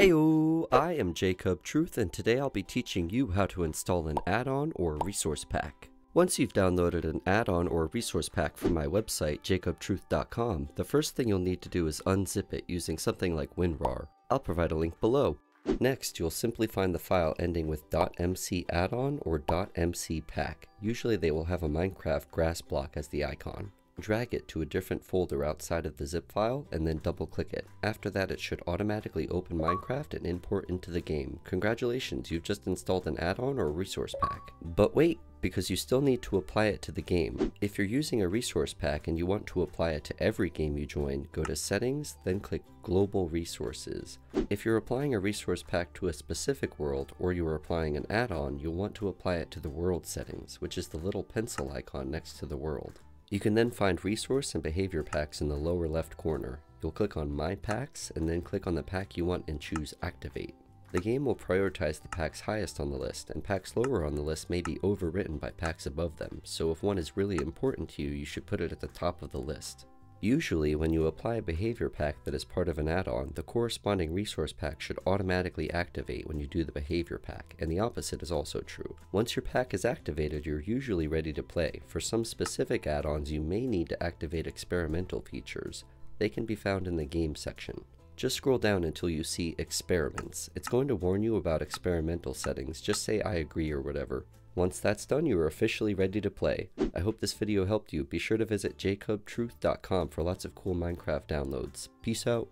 Heyo, I am JayCubTruth and today I'll be teaching you how to install an add-on or resource pack. Once you've downloaded an add-on or resource pack from my website jaycubtruth.com, the first thing you'll need to do is unzip it using something like WinRAR. I'll provide a link below. Next, you'll simply find the file ending with .mcaddon or .mcpack. Usually they will have a Minecraft grass block as the icon. Drag it to a different folder outside of the zip file and then double click it. After that it should automatically open Minecraft and import into the game. Congratulations, you've just installed an add-on or resource pack. But wait, because you still need to apply it to the game. If you're using a resource pack and you want to apply it to every game you join, go to settings, then click global resources. If you're applying a resource pack to a specific world or you are applying an add-on, you'll want to apply it to the world settings, which is the little pencil icon next to the world. You can then find resource and behavior packs in the lower left corner. You'll click on my packs and then click on the pack you want and choose activate. The game will prioritize the packs highest on the list, and packs lower on the list may be overwritten by packs above them, so if one is really important to you, you should put it at the top of the list. Usually, when you apply a behavior pack that is part of an add-on, the corresponding resource pack should automatically activate when you do the behavior pack, and the opposite is also true. Once your pack is activated, you're usually ready to play. For some specific add-ons, you may need to activate experimental features. They can be found in the game section. Just scroll down until you see experiments. It's going to warn you about experimental settings, just say I agree or whatever. Once that's done, you are officially ready to play. I hope this video helped you. Be sure to visit jaycubtruth.com for lots of cool Minecraft downloads. Peace out.